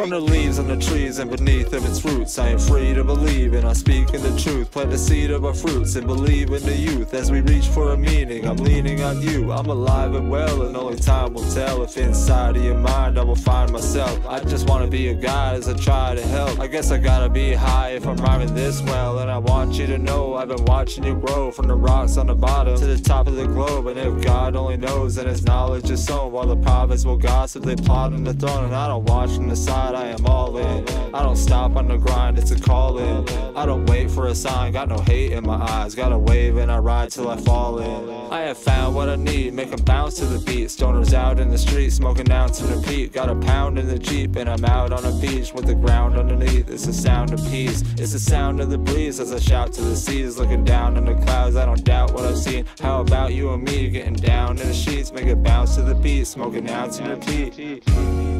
From the leaves on the trees and beneath of its roots, I am free to believe and I speak in the truth. Plant the seed of our fruits and believe in the youth. As we reach for a meaning, I'm leaning on you. I'm alive and well, and only time will tell if inside of your mind I will find myself. I just wanna be a guide as I try to help. I guess I gotta be high if I'm rhyming this well. And I want you to know I've been watching you grow From the rocks on the bottom to the top of the globe. And if God only knows then his knowledge is sown While the prophets will gossip, they plot on the throne And I don't watch from the side, I am all in I don't stop on the grind, it's a calling. I don't wait for a sign, got no hate in my eyes. Got a wave and I ride till I fall in. I have found what I need, make 'em bounce to the beat. Stoners out in the street, smoking down to the beat. Got a pound in the Jeep and I'm out on a beach With the ground underneath, it's the sound of peace It's the sound of the breeze as I shout to the seas. Looking down on the clouds, I don't doubt what I've seen. How about you and me getting down in the sheets? Make it bounce to the beat, smoking down to the beat